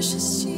是心